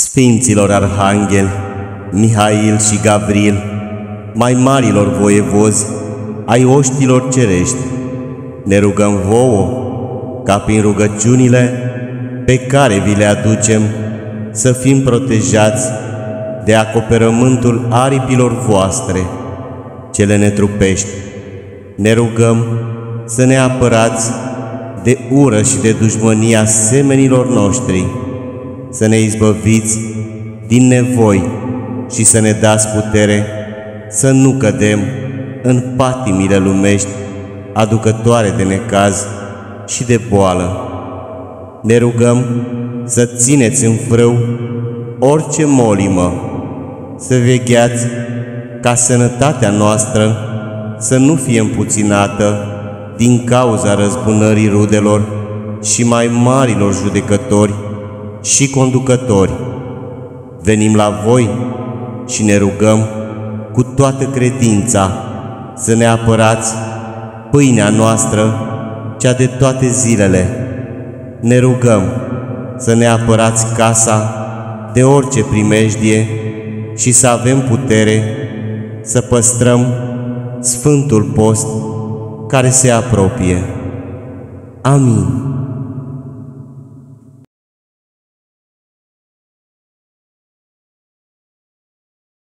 Sfinților Arhangheli, Mihail și Gavril, mai marilor voievozi ai oștilor cerești, ne rugăm vouă ca prin rugăciunile pe care vi le aducem să fim protejați de acoperământul aripilor voastre, cele netrupești. Ne rugăm să ne apărați de ură și de dușmănia semenilor noștri, să ne izbăviți din nevoi și să ne dați putere să nu cădem în patimile lumești aducătoare de necaz și de boală. Ne rugăm să țineți în frâu orice molimă, să vegheați ca sănătatea noastră să nu fie împuținată din cauza răzbunării rudelor și mai marilor judecători și conducători. Venim la voi și ne rugăm cu toată credința să ne apărați pâinea noastră, cea de toate zilele. Ne rugăm să ne apărați casa de orice primejdie și să avem putere să păstrăm Sfântul Post care se apropie. Amin.